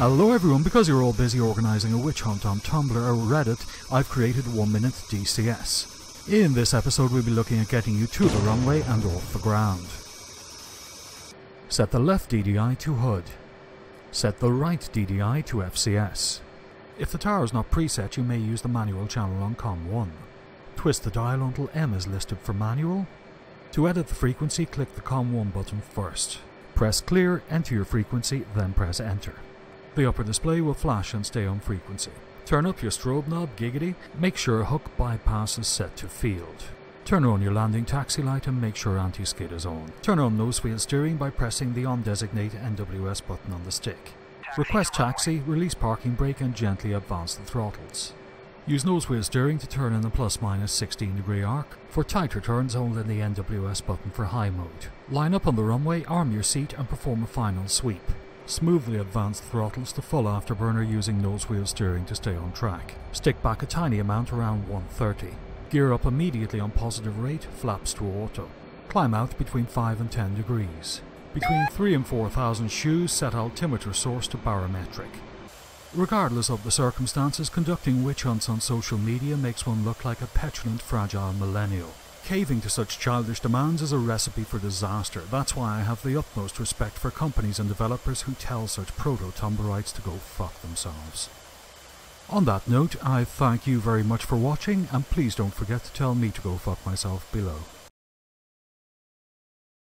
Hello everyone, because you're all busy organising a witch hunt on Tumblr or Reddit, I've created 1 Minute DCS. In this episode we'll be looking at getting you to the runway and off the ground. Set the left DDI to HUD. Set the right DDI to FCS. If the tower is not preset you may use the manual channel on COM1. Twist the dial until M is listed for manual. To edit the frequency click the COM1 button first. Press clear, enter your frequency, then press enter. The upper display will flash and stay on frequency. Turn up your strobe knob giggity, make sure hook bypass is set to field. Turn on your landing taxi light and make sure anti-skid is on. Turn on nose wheel steering by pressing the undesignate NWS button on the stick. Request taxi, release parking brake and gently advance the throttles. Use nose wheel steering to turn in the plus minus 16 degree arc. For tighter turns hold in the NWS button for high mode. Line up on the runway, arm your seat and perform a final sweep. Smoothly advance throttles to full afterburner using nose wheel steering to stay on track. Stick back a tiny amount around 130. Gear up immediately on positive rate, flaps to auto. Climb out between 5 and 10 degrees. Between 3 and 4000 shoes, set altimeter source to barometric. Regardless of the circumstances, conducting witch hunts on social media makes one look like a petulant, fragile millennial. Caving to such childish demands is a recipe for disaster. That's why I have the utmost respect for companies and developers who tell such proto-Tumblrites to go fuck themselves. On that note, I thank you very much for watching, and please don't forget to tell me to go fuck myself below.